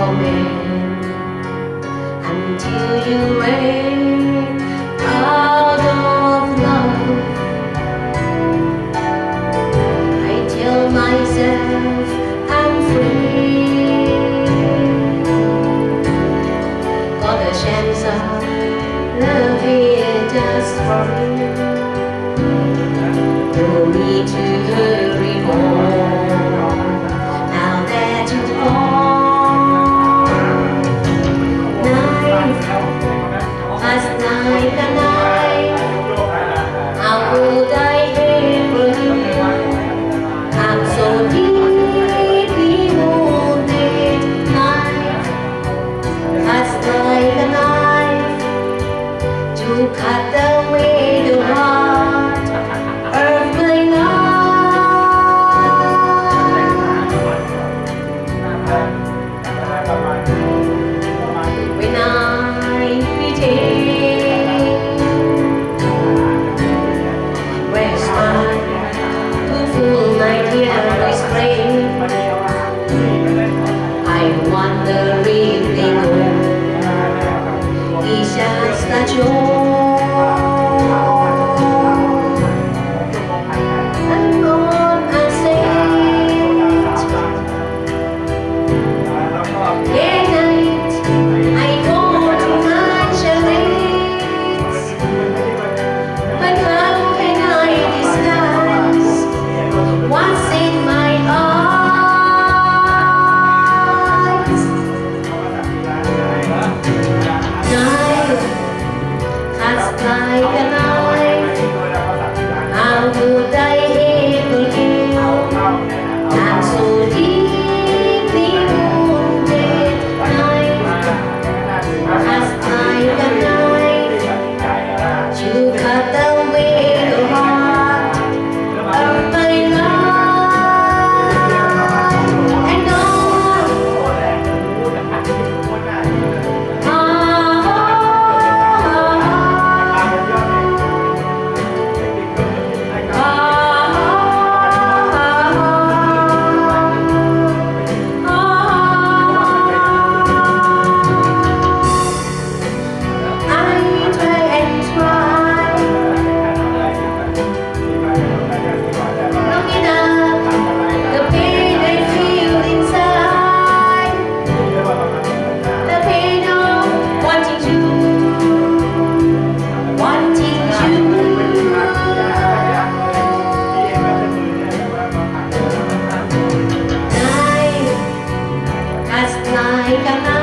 your like a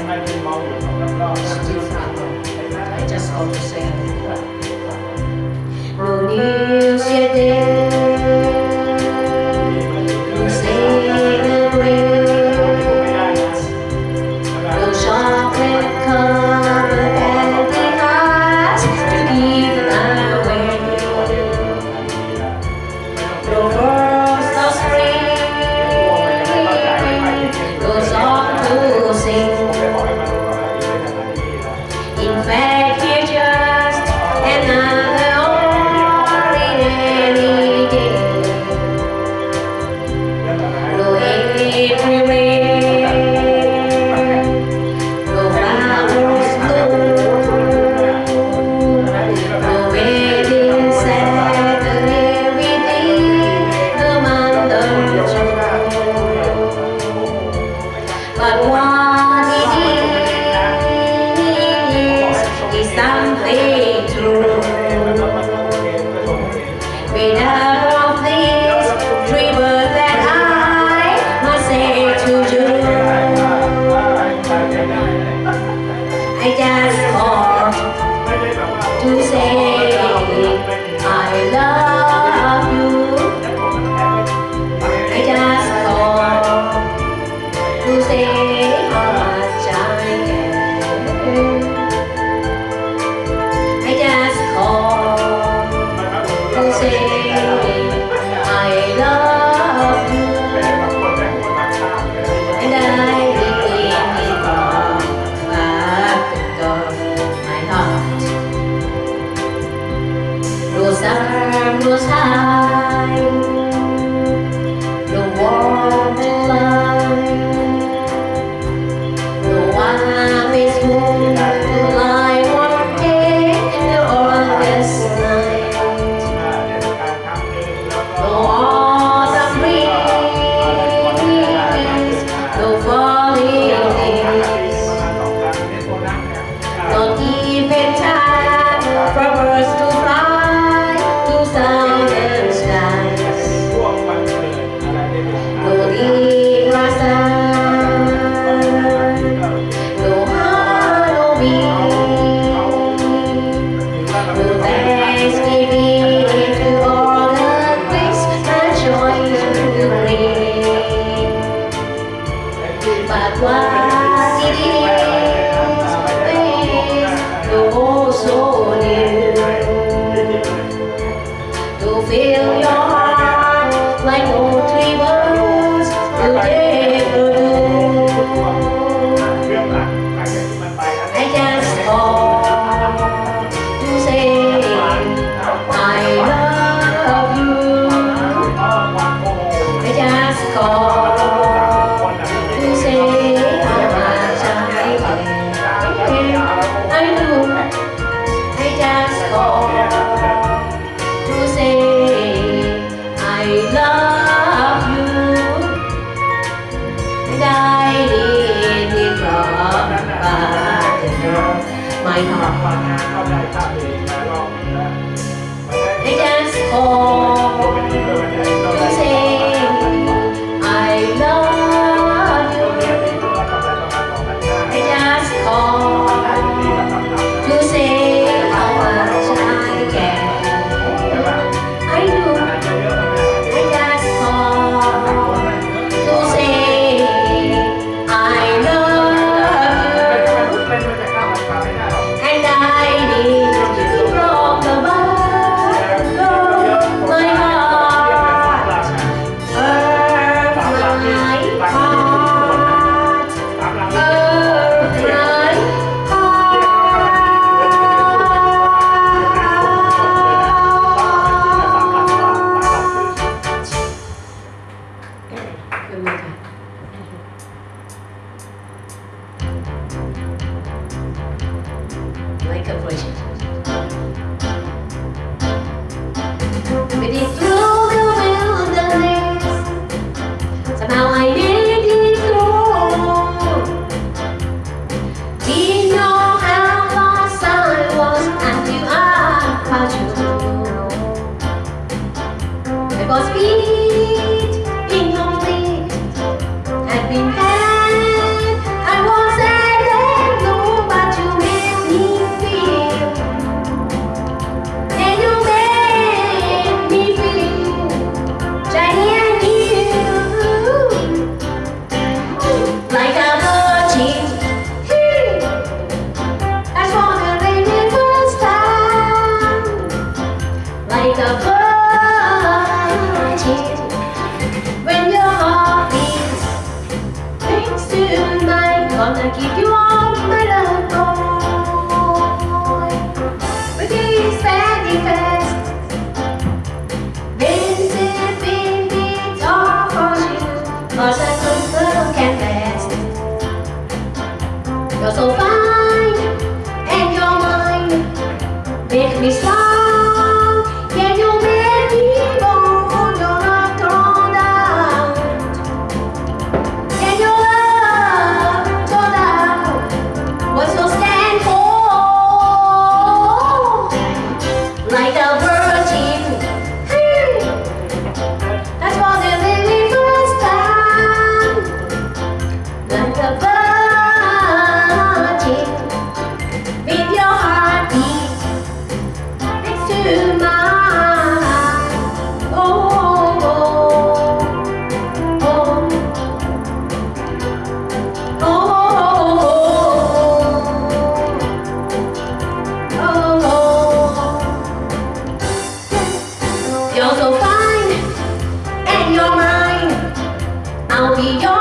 I just want to say tarde. arms high. करना चाहते I'll be your